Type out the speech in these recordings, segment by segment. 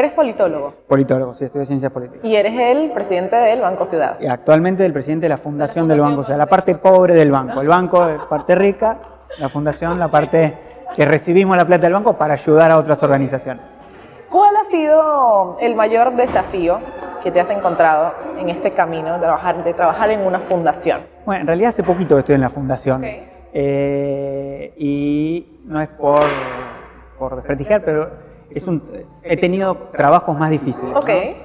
Eres politólogo. Politólogo, sí, estudio ciencias políticas. Y eres el presidente del Banco Ciudad. Y actualmente el presidente de la fundación, del banco, o sea, la parte pobre del banco. El banco, la parte rica, la fundación, la parte que recibimos la plata del banco para ayudar a otras organizaciones. ¿Cuál ha sido el mayor desafío que te has encontrado en este camino de trabajar, de trabajar en una fundación? Bueno, en realidad hace poquito que estoy en la fundación. Eh, y no es por, por desprestigiar, pero es un, he tenido trabajos más difíciles.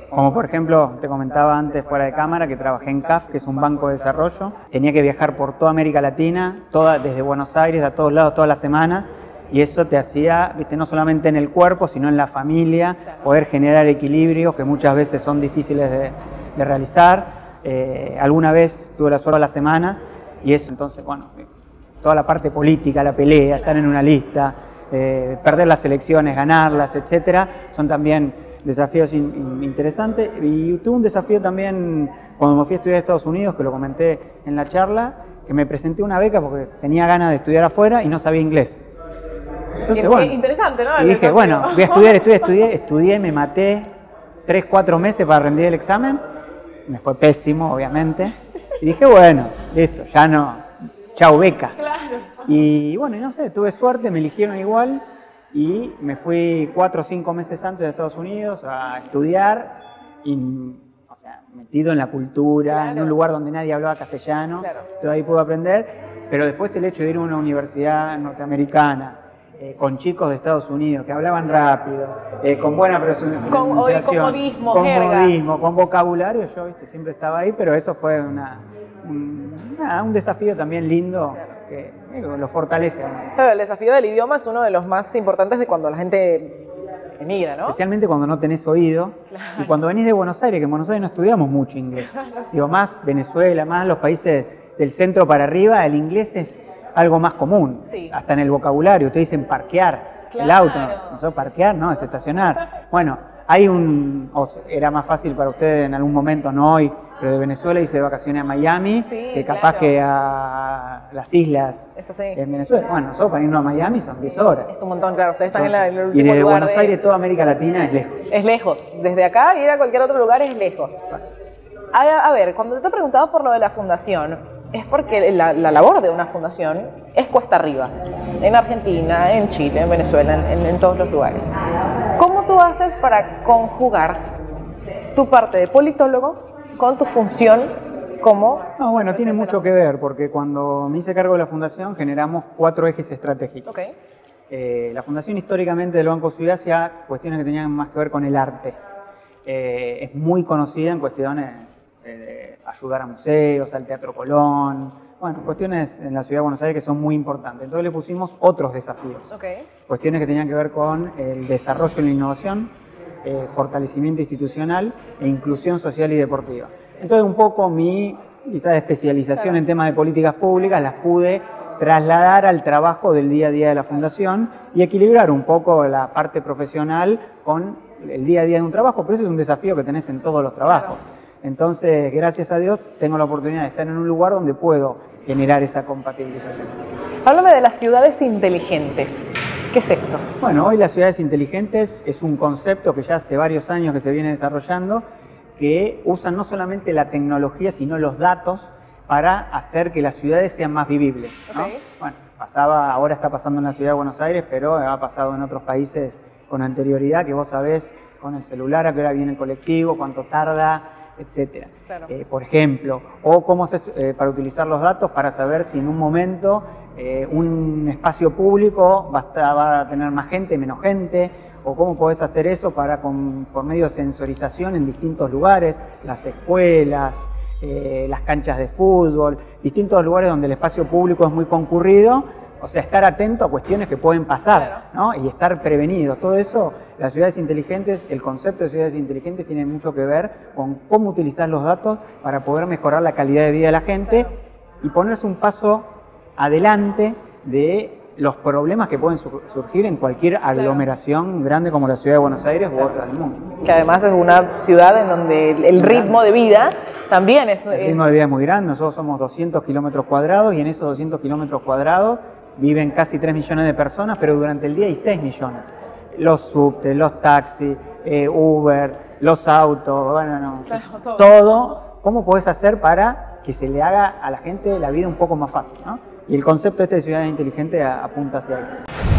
Como por ejemplo, te comentaba antes fuera de cámara que trabajé en CAF, que es un banco de desarrollo. Tenía que viajar por toda América Latina, toda, desde Buenos Aires a todos lados, toda la semana. Y eso te hacía, viste, no solamente en el cuerpo, sino en la familia, poder generar equilibrios que muchas veces son difíciles de, realizar. Eh, alguna vez tuve la suerte a la semana y eso, entonces, bueno, toda la parte política, la pelea, estar en una lista, eh, perder las elecciones, ganarlas, etcétera, son también desafíos interesantes. Y tuve un desafío también cuando me fui a estudiar a Estados Unidos, que lo comenté en la charla, que me presenté una beca porque tenía ganas de estudiar afuera y no sabía inglés. Entonces, bueno, interesante, ¿no? Y dije, bueno, voy a estudiar, estudié, estudié, estudié, me maté tres, cuatro meses para rendir el examen. Me fue pésimo, obviamente. Y dije, bueno, listo, ya no, chau beca. Claro. Y bueno, no sé, tuve suerte, me eligieron igual y me fui cuatro o cinco meses antes de Estados Unidos a estudiar y, o sea, metido en la cultura, en un lugar donde nadie hablaba castellano, todo ahí pude aprender, pero después el hecho de ir a una universidad norteamericana, eh, con chicos de Estados Unidos que hablaban rápido, eh, con buena pronunciación, con, modismo, con, modismo, con vocabulario, yo ¿viste? siempre estaba ahí, pero eso fue una, un, un desafío también lindo que lo fortalece. Claro, el desafío del idioma es uno de los más importantes de cuando la gente emigra, ¿no? Especialmente cuando no tenés oído. Y cuando venís de Buenos Aires, que en Buenos Aires no estudiamos mucho inglés. Digo, más Venezuela, más los países del centro para arriba, el inglés es algo más común. Hasta en el vocabulario, ustedes dicen parquear el auto. No, parquear, no, es estacionar. Bueno, hay un, era más fácil para ustedes en algún momento, no hoy, pero de Venezuela hice de vacaciones a Miami, que capaz que a las islas en Venezuela. Bueno, nosotros para irnos a Miami son 10 horas. Es un montón, claro, ustedes están en, la, el último Y desde Buenos Aires, toda América Latina es lejos. Es lejos, desde acá ir a cualquier otro lugar es lejos. A, a, ver, cuando te he preguntado por lo de la fundación, es porque la, labor de una fundación es cuesta arriba, en Argentina, en Chile, en Venezuela, en, en todos los lugares. ¿Cómo tú haces para conjugar tu parte de politólogo con tu función como... No, bueno, tiene mucho que ver, porque cuando me hice cargo de la fundación generamos cuatro ejes estratégicos. Eh, la fundación históricamente del Banco Ciudad hacía cuestiones que tenían más que ver con el arte. Eh, es muy conocida en cuestiones de ayudar a museos, al Teatro Colón, bueno, cuestiones en la Ciudad de Buenos Aires que son muy importantes. Entonces le pusimos otros desafíos. Cuestiones que tenían que ver con el desarrollo y la innovación, eh, fortalecimiento institucional e inclusión social y deportiva. Entonces un poco mi quizás especialización en temas de políticas públicas las pude trasladar al trabajo del día a día de la fundación y equilibrar un poco la parte profesional con el día a día de un trabajo, pero ese es un desafío que tenés en todos los trabajos. Entonces, gracias a Dios, tengo la oportunidad de estar en un lugar donde puedo generar esa compatibilización. Háblame de las ciudades inteligentes. ¿Qué es esto? Bueno, hoy las ciudades inteligentes es un concepto que ya hace varios años que se viene desarrollando, que usan no solamente la tecnología, sino los datos para hacer que las ciudades sean más vivibles. Bueno, pasaba, ahora está pasando en la ciudad de Buenos Aires, pero ha pasado en otros países con anterioridad, que vos sabés con el celular a qué hora viene el colectivo, cuánto tarda, etcétera. Eh, por ejemplo, o cómo se, eh, para utilizar los datos para saber si en un momento eh, un espacio público va a, va a, tener más gente, menos gente, o cómo podés hacer eso para con, por medio de sensorización en distintos lugares, las escuelas, las canchas de fútbol, distintos lugares donde el espacio público es muy concurrido o sea, estar atento a cuestiones que pueden pasar, ¿no? Y estar prevenido. Todo eso, las ciudades inteligentes, el concepto de ciudades inteligentes tiene mucho que ver con cómo utilizar los datos para poder mejorar la calidad de vida de la gente y ponerse un paso adelante de los problemas que pueden surgir en cualquier aglomeración grande como la ciudad de Buenos Aires u otras del mundo. Que además es una ciudad en donde el ritmo de vida también es... El ritmo de vida es muy grande, nosotros somos 200 kilómetros cuadrados y en esos 200 kilómetros cuadrados viven casi 3 millones de personas, pero durante el día hay 6 millones. los subtes, los taxis, eh, Uber, los autos, bueno, no, Claro, todo. todo. ¿Cómo podés hacer para que se le haga a la gente la vida un poco más fácil? ¿no? Y el concepto este de ciudad inteligente apunta hacia ahí.